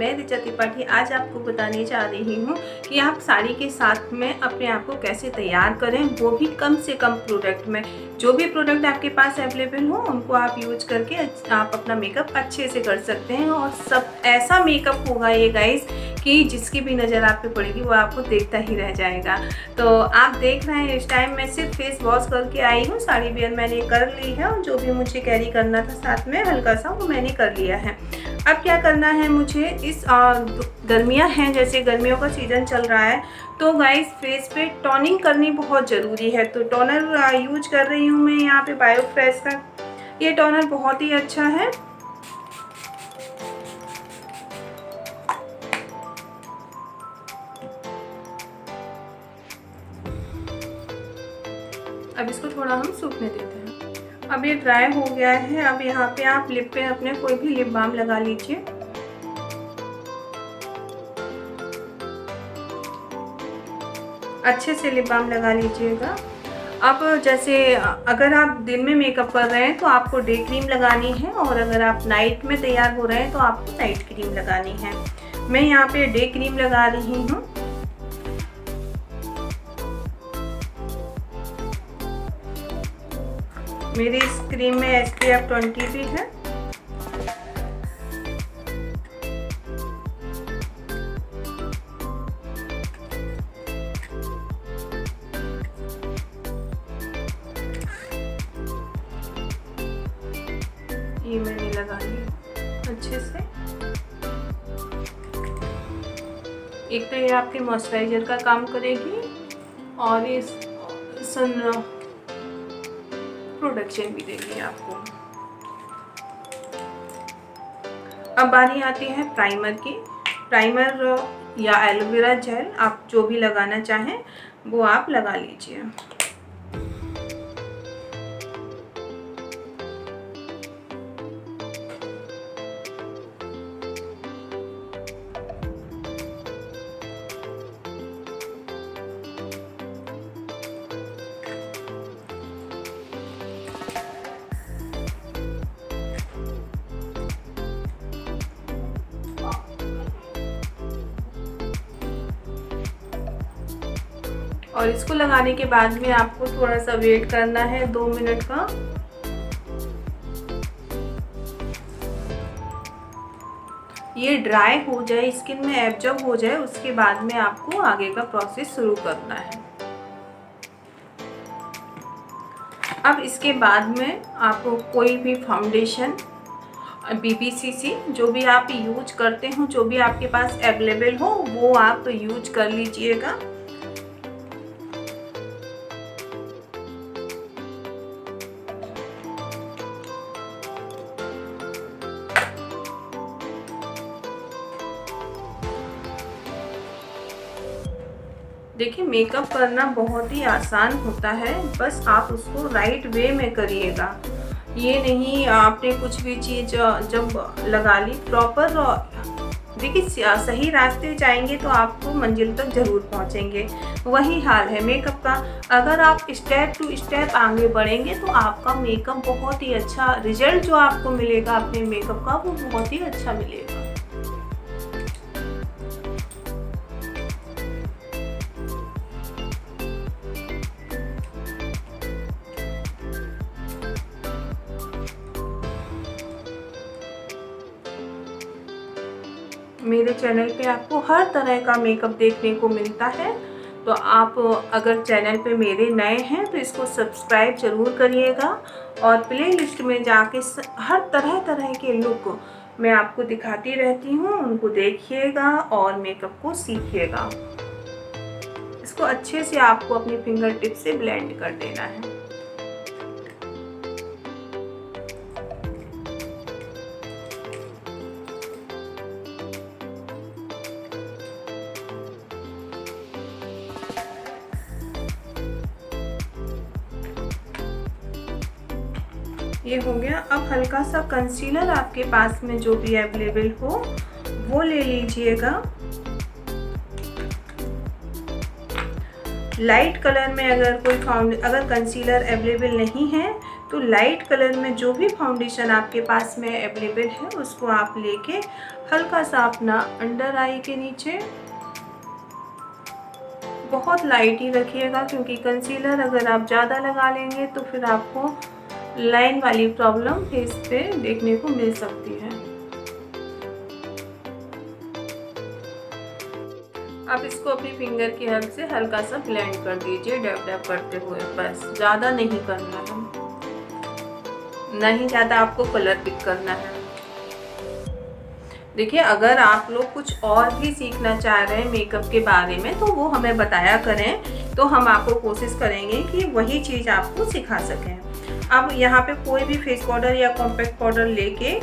मैं रिचा त्रिपाठी आज आपको बताने जा रही हूँ कि आप साड़ी के साथ में अपने आप को कैसे तैयार करें, वो भी कम से कम प्रोडक्ट में। जो भी प्रोडक्ट आपके पास अवेलेबल हो, उनको आप यूज़ करके आप अपना मेकअप अच्छे से कर सकते हैं और सब ऐसा मेकअप होगा ये गाइस कि जिसकी भी नज़र आप पे पड़ेगी, वो आपको देखता ही रह जाएगा। तो आप देख रहे हैं इस टाइम मैं सिर्फ़ फेस वॉश करके आई हूँ, साड़ी वेयर मैंने कर ली है और जो भी मुझे कैरी करना था साथ में, हल्का सा वो मैंने कर लिया है। अब क्या करना है मुझे? इस गर्मियाँ हैं, जैसे गर्मियों का सीज़न चल रहा है तो गाइस फेस पे टॉनिंग करनी बहुत ज़रूरी है। तो टोनर यूज़ कर रही हूँ मैं यहाँ पे बायो फ्रेश का। ये टोनर बहुत ही अच्छा है। अब इसको थोड़ा हम सूखने देते हैं। अब ये ड्राई हो गया है, अब यहाँ पे आप लिप पे अपने कोई भी लिप बाम लगा लीजिए। अच्छे से लिप बाम लगा लीजिएगा। अब जैसे, अगर आप दिन में मेकअप कर रहे हैं तो आपको डे क्रीम लगानी है और अगर आप नाइट में तैयार हो रहे हैं तो आपको नाइट क्रीम लगानी है। मैं यहाँ पे डे क्रीम लगा रही हूँ। मेरी इस क्रीम में एस पी एफ़ ट्वेंटी भी है। ये मैंने लगा ली अच्छे से। एक तो ये आपके मॉइस्चराइज़र का काम करेगी और इस सन प्रोडक्शन भी देगी आपको। अब बारी आती है प्राइमर की। प्राइमर या एलोवेरा जेल आप जो भी लगाना चाहें, वो आप लगा लीजिए। और इसको लगाने के बाद में आपको थोड़ा सा वेट करना है, दो मिनट का। ये ड्राई हो जाए, स्किन में एब्जॉर्ब हो जाए, उसके बाद में आपको आगे का प्रोसेस शुरू करना है। अब इसके बाद में आपको कोई भी फाउंडेशन बीबीसीसी जो भी आप यूज़ करते हो, जो भी आपके पास अवेलेबल हो, वो आप यूज़ कर लीजिएगा। देखिए मेकअप करना बहुत ही आसान होता है, बस आप उसको राइट वे में करिएगा। ये नहीं, आपने कुछ भी चीज़, जब लगा ली प्रॉपर देखिए सही रास्ते जाएँगे तो आपको मंजिल तक ज़रूर पहुँचेंगे। वही हाल है मेकअप का। अगर आप स्टेप टू स्टेप आगे बढ़ेंगे तो आपका मेकअप बहुत ही अच्छा रिज़ल्ट जो आपको मिलेगा अपने मेकअप का, वो बहुत ही अच्छा मिलेगा। मेरे चैनल पे आपको हर तरह का मेकअप देखने को मिलता है। तो आप अगर चैनल पे मेरे नए हैं तो इसको सब्सक्राइब ज़रूर करिएगा और प्ले लिस्ट में जाके हर तरह तरह के लुक मैं आपको दिखाती रहती हूँ। उनको देखिएगा और मेकअप को सीखिएगा। इसको अच्छे से आपको अपनी फिंगर टिप से ब्लेंड कर देना है। हल्का सा कंसीलर आपके पास में जो भी अवेलेबल हो, वो ले लीजिएगा। लाइट कलर में अगर कोई फाउंड अगर कंसीलर अवेलेबल नहीं है तो लाइट कलर में जो भी फाउंडेशन आपके पास में अवेलेबल है, उसको आप लेके हल्का सा अपना अंडर आई के नीचे बहुत लाइट ही रखिएगा, क्योंकि कंसीलर अगर आप ज़्यादा लगा लेंगे तो फिर आपको लाइन वाली प्रॉब्लम फेस पे देखने को मिल सकती है। आप इसको अपनी फिंगर की हेल्प से हल्का सा ब्लेंड कर दीजिए, डैप डैप करते हुए। बस, ज़्यादा नहीं करना है। नहीं, ज़्यादा आपको कलर पिक करना है। देखिए, अगर आप लोग कुछ और भी सीखना चाह रहे हैं मेकअप के बारे में तो वो हमें बताया करें। तो हम आपको कोशिश करेंगे कि वही चीज़ आपको सिखा सकें। अब यहाँ पे कोई भी फेस पाउडर या कॉम्पैक्ट पाउडर लेके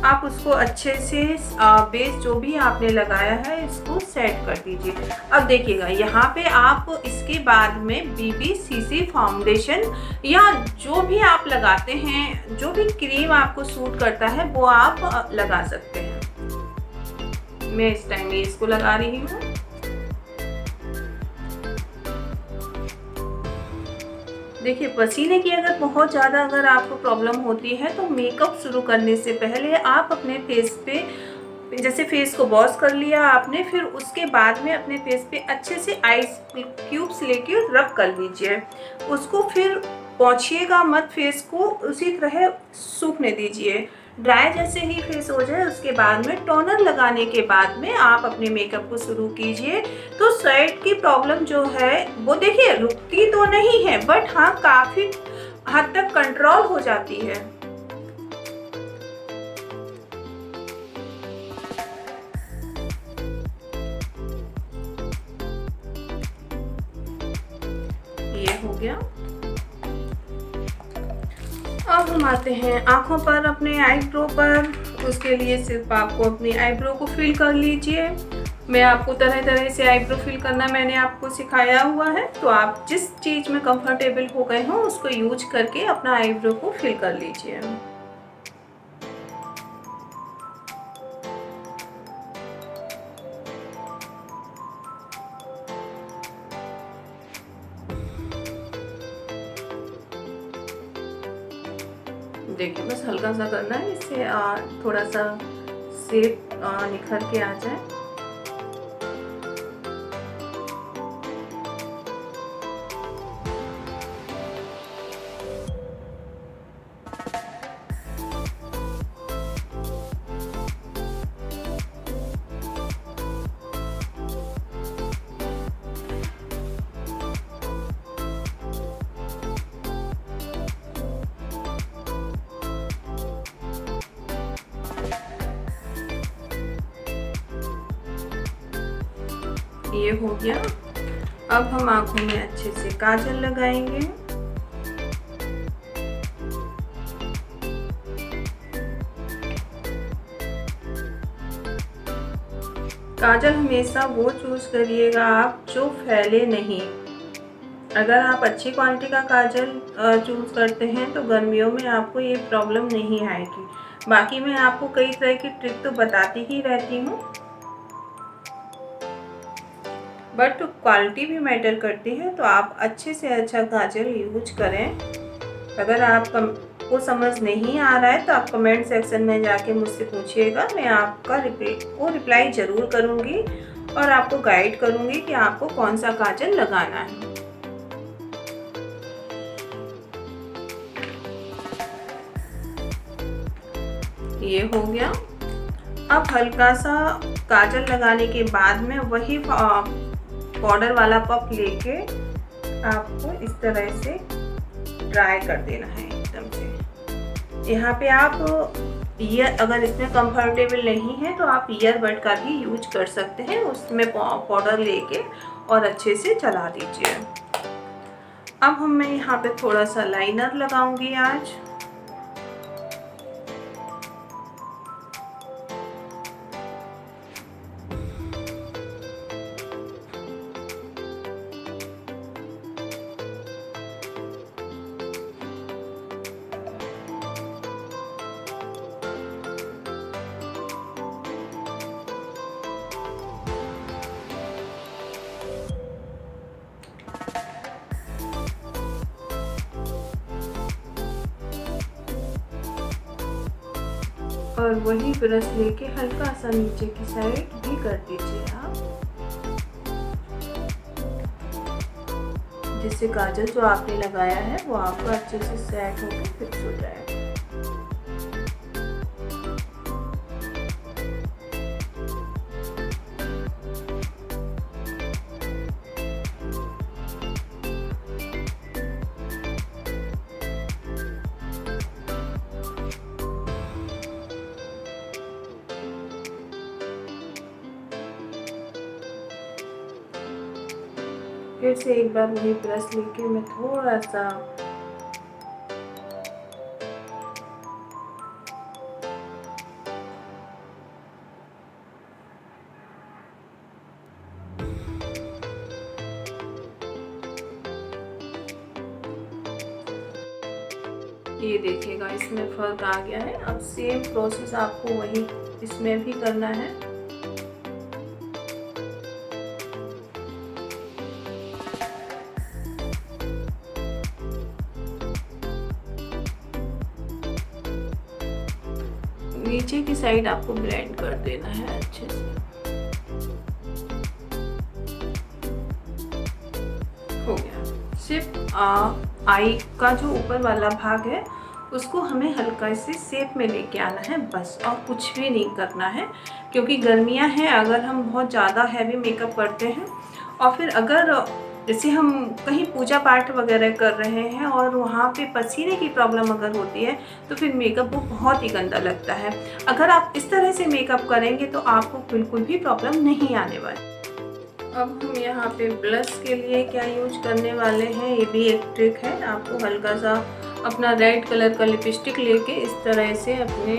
आप उसको अच्छे से बेस जो भी आपने लगाया है, इसको सेट कर दीजिए। अब देखिएगा, यहाँ पे आप इसके बाद में बीबी सीसी फाउंडेशन या जो भी आप लगाते हैं, जो भी क्रीम आपको सूट करता है, वो आप लगा सकते हैं। मैं इस टाइम में इसको लगा रही हूँ। देखिए, पसीने की अगर बहुत ज़्यादा अगर आपको प्रॉब्लम होती है तो मेकअप शुरू करने से पहले आप अपने फेस पे, जैसे फेस को वॉश कर लिया आपने, फिर उसके बाद में अपने फेस पे अच्छे से आइस क्यूब्स लेके रब कर लीजिए। उसको फिर पहुँचिएगा मत, फेस को उसी तरह सूखने दीजिए। ड्राई जैसे ही फेस हो जाए, उसके बाद में टोनर लगाने के बाद में आप अपने मेकअप को शुरू कीजिए। तो स्वेट की प्रॉब्लम जो है, वो देखिए रुकती तो नहीं है बट हाँ काफ़ी हद तक कंट्रोल हो जाती है। आते हैं। आँखों पर अपने आईब्रो पर। उसके लिए सिर्फ़ आपको अपनी आईब्रो को फिल कर लीजिए। मैं आपको तरह तरह से आईब्रो फिल करना मैंने आपको सिखाया हुआ है। तो आप जिस चीज़ में कंफर्टेबल हो गए हो, उसको यूज़ करके अपना आईब्रो को फिल कर लीजिए। थोड़ा सा सेब निखर के आ जाए। ये हो गया। अब हम आँखों में अच्छे से काजल लगाएँगे। काजल हमेशा वो चूज़ करिएगा आप जो फैले नहीं। अगर आप अच्छी क्वालिटी का काजल चूज़ करते हैं तो गर्मियों में आपको ये प्रॉब्लम नहीं आएगी। बाकी मैं आपको कई तरह की ट्रिक तो बताती ही रहती हूँ। बट क्वालिटी भी मैटर करती है तो आप अच्छे से अच्छा गाजर यूज़ करें। अगर आप को समझ नहीं आ रहा है तो आप कमेंट सेक्शन में जाके मुझसे पूछिएगा, मैं आपका रिप्लाई को रिप्लाई ज़रूर करूँगी और आपको गाइड करूँगी कि आपको कौन सा काजल लगाना है। ये हो गया। अब हल्का सा काजल लगाने के बाद में वही पाउडर वाला पप लेके आपको इस तरह से ड्राई कर देना है एकदम से। यहाँ पे आप ईयर अगर इसमें कंफर्टेबल नहीं है तो आप ईयरबड का भी यूज़ कर सकते हैं। उसमें पाउडर लेके और अच्छे से चला दीजिए। अब हम मैं यहाँ पे थोड़ा सा लाइनर लगाऊँगी आज। और वही ब्रश लेके हल्का सा नीचे की साइड भी कर दीजिए आप जिससे काजल जो आपने लगाया है, वो आपका अच्छे से सेट होकर फिक्स हो जाएगा। फिर से एक बार वही ब्रश लेके मैं थोड़ा सा ये देखिएगा, इसमें फ़र्क आ गया है। अब सेम प्रोसेस आपको वही इसमें भी करना है। साइड आपको ब्लेंड कर देना है, अच्छे से। हो गया। सिर्फ़ आई का जो ऊपर वाला भाग है, उसको हमें हल्का से सेप में लेके आना है, बस। और कुछ भी नहीं करना है, क्योंकि गर्मियाँ हैं, अगर हम बहुत ज़्यादा हैवी मेकअप करते हैं, और फिर अगर जैसे हम कहीं पूजा पाठ वगैरह कर रहे हैं और वहाँ पे पसीने की प्रॉब्लम अगर होती है तो फिर मेकअप वो बहुत ही गंदा लगता है। अगर आप इस तरह से मेकअप करेंगे तो आपको बिल्कुल भी प्रॉब्लम नहीं आने वाली। अब हम यहाँ पे ब्लश के लिए क्या यूज़ करने वाले हैं, ये भी एक ट्रिक है। आपको हल्का सा अपना रेड कलर का लिपस्टिक लेके इस तरह से अपने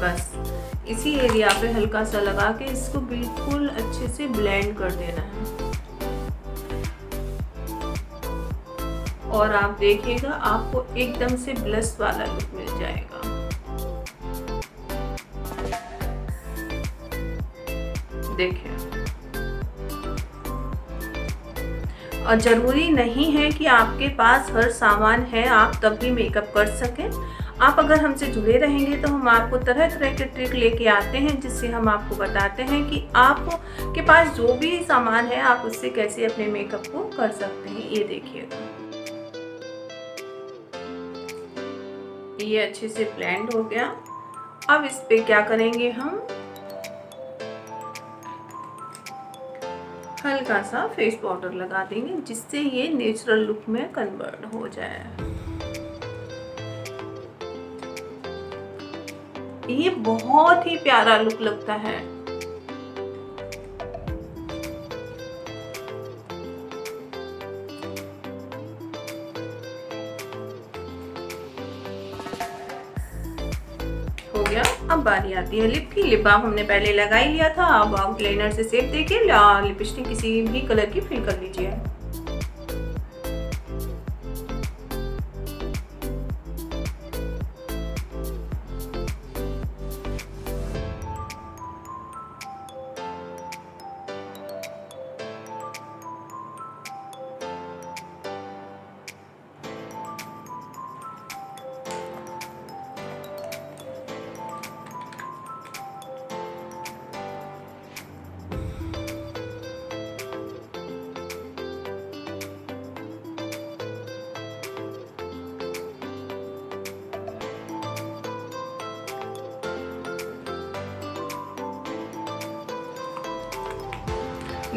बस। इसी एरिया पे हल्का सा लगा के इसको बिल्कुल अच्छे से ब्लेंड कर देना है। और आप देखिएगा, आपको एकदम से ब्लस वाला लुक मिल जाएगा। देखिए। और ज़रूरी नहीं है कि आपके पास हर सामान है, आप तब भी मेकअप कर सकें। आप अगर हमसे जुड़े रहेंगे तो हम आपको तरह तरह के ट्रिक लेके आते हैं, जिससे हम आपको बताते हैं कि आप के पास जो भी सामान है, आप उससे कैसे अपने मेकअप को कर सकते हैं। ये देखिएगा ये अच्छे से ब्लेंड हो गया। अब इस पे क्या करेंगे हम? हल्का सा फेस पाउडर लगा देंगे, जिससे ये नेचुरल लुक में कन्वर्ट हो जाए। ये बहुत ही प्यारा लुक लगता है। अब बारी आती है लिप की। लिप बाम हमने पहले लगा ही लिया था, अब आप लाइनर से सेप देके लिपस्टिक किसी भी कलर की फिल कर लीजिए।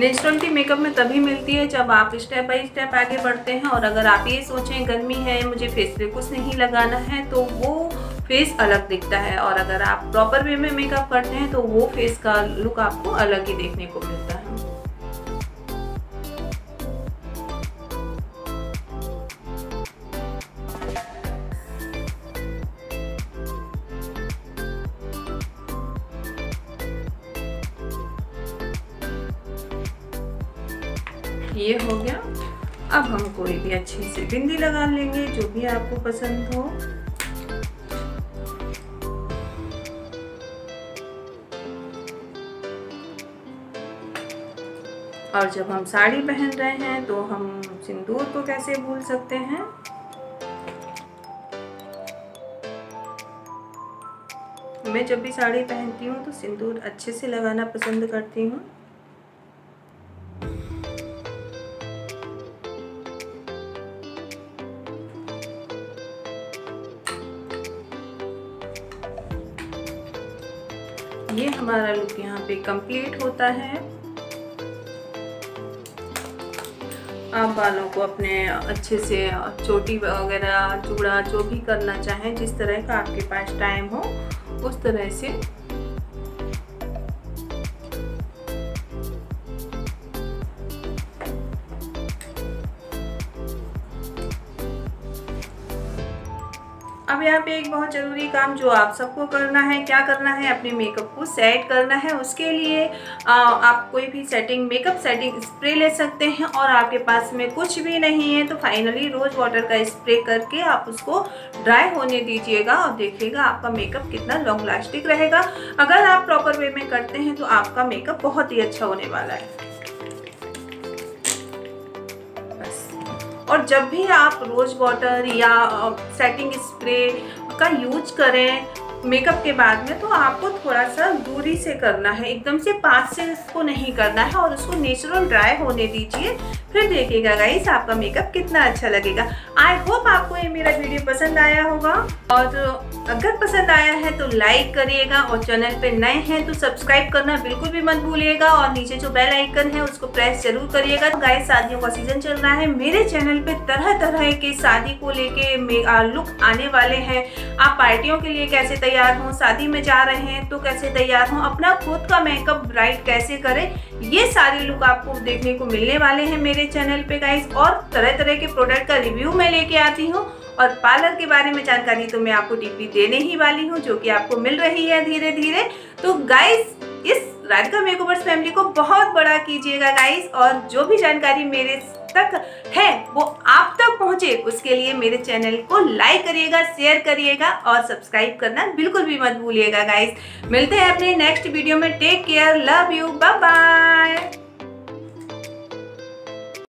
नेचुरलिटी मेकअप में तभी मिलती है जब आप स्टेप बाई स्टेप आगे बढ़ते हैं और अगर आप ये सोचें, गर्मी है, मुझे फेस पे कुछ नहीं लगाना है तो वो फेस अलग दिखता है। और अगर आप प्रॉपर वे में मेकअप करते हैं तो वो फेस का लुक आपको अलग ही देखने को मिलता है। अब हम कोई भी अच्छी सी बिंदी लगा लेंगे, जो भी आपको पसंद हो। और जब हम साड़ी पहन रहे हैं तो हम सिंदूर को कैसे भूल सकते हैं? मैं जब भी साड़ी पहनती हूँ तो सिंदूर अच्छे से लगाना पसंद करती हूँ। ये हमारा लुक यहाँ पे कंप्लीट होता है। आप बालों को अपने अच्छे से चोटी वगैरह, चूड़ा, जो भी करना चाहें, जिस तरह का आपके पास टाइम हो, उस तरह से अब यहाँ पे एक बहुत ज़रूरी काम जो आप सबको करना है क्या करना है अपने मेकअप को सेट करना है उसके लिए आ, आप कोई भी सेटिंग मेकअप सेटिंग स्प्रे ले सकते हैं और आपके पास में कुछ भी नहीं है तो फाइनली रोज़ वाटर का स्प्रे करके आप उसको ड्राई होने दीजिएगा और देखिएगा आपका मेकअप कितना लॉन्ग लास्टिक रहेगा। अगर आप प्रॉपर वे में करते हैं तो आपका मेकअप बहुत ही अच्छा होने वाला है। और जब भी आप रोज़ वाटर या सेटिंग स्प्रे का यूज़ करें मेकअप के बाद में तो आपको थोड़ा सा दूरी से करना है। एकदम से पास से इसको नहीं करना है और उसको नेचुरल ड्राई होने दीजिए। फिर देखिएगा गाइस आपका मेकअप कितना अच्छा लगेगा। आई होप आपको ये मेरा वीडियो पसंद आया होगा। और अगर पसंद आया है तो लाइक करिएगा और चैनल पे नए हैं तो सब्सक्राइब करना बिल्कुल भी मत भूलिएगा और नीचे जो बेल आइकन है उसको प्रेस ज़रूर करिएगा। गाय शादियों का सीज़न चल रहा है। मेरे चैनल पे तरह तरह के शादी को लेके लुक आने वाले हैं। आप पार्टियों के लिए कैसे तैयार हों? शादी में जा रहे हैं तो कैसे तैयार हों? अपना खुद का मेकअप ब्राइट कैसे करें? ये सारे लुक आपको देखने को मिलने वाले हैं मेरे चैनल पे गाइस और तरह तरह के प्रोडक्ट का रिव्यू मैं लेके आती हूँ। और पार्लर के बारे में जानकारी तो मैं आपको टिप्पी देने ही वाली हूँ, जो कि आपको मिल रही है धीरे धीरे तो गाइस इस राधिका मेकओवर्स फैमिली को बहुत बड़ा कीजिएगा गाइस और जो भी जानकारी मेरे तक है, वो आप तक पहुँचे, उसके लिए मेरे चैनल को लाइक करिएगा शेयर करिएगा और सब्सक्राइब करना बिल्कुल भी मत भूलिएगा गाइस मिलते हैं अपने नेक्स्ट वीडियो में. Take care love you bye bye